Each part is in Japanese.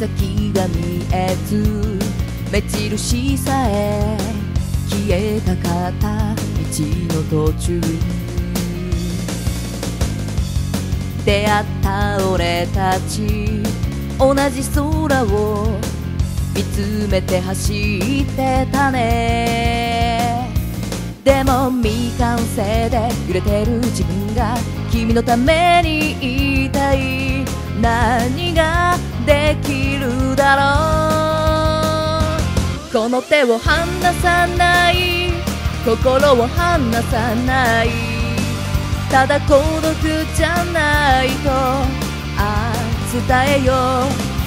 先が見えず目印さえ消えかかった道の途中出会った俺たち同じ空を見つめて走ってたね。でも未完成で揺れてる自分が君のためにいたい。何ができるだろう。この手を離さない。心を離さない。ただ孤独じゃないと。ああ伝えよう。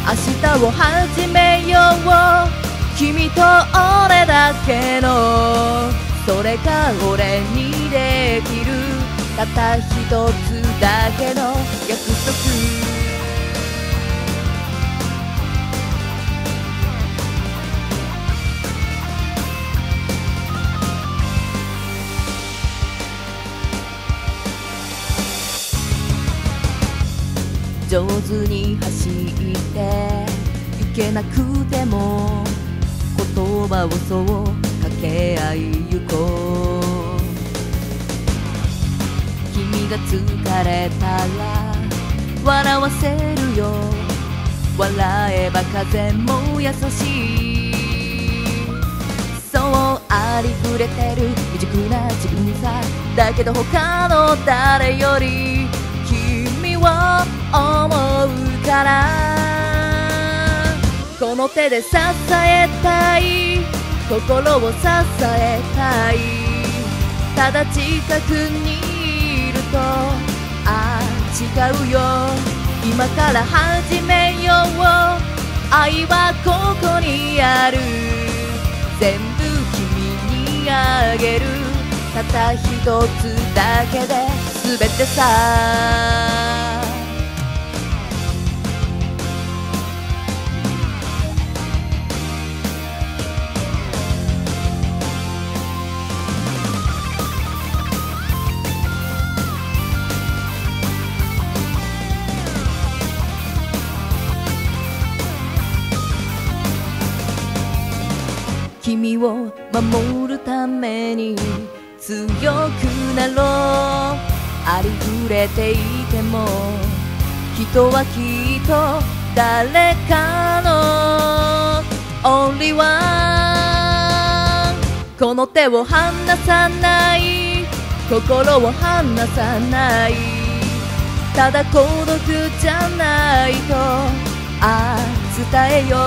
明日を始めよう。君と俺だけの。それが俺にできる。たった一つだけの約束。上手に走って行けなくても言葉をそう掛け合いゆこう。君が疲れたら笑わせるよ。笑えば風も優しい。そうありふれてる未熟な自分さ。だけど他の誰よりの手で支えたい。心を支えたい。ただ近くにいるとああ違うよ。今から始めよう。愛はここにある。全部君にあげる。たった一つだけで全てさ。君を守るために強くなろう。ありふれていても人はきっと誰かのオンリーワンこの手を離さない。心を離さない。ただ孤独じゃないとああ伝えよ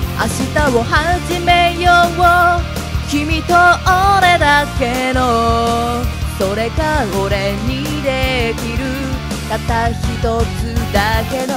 う。明日を始めよう。君と俺だけの。それが俺にできる。たった一つだけの。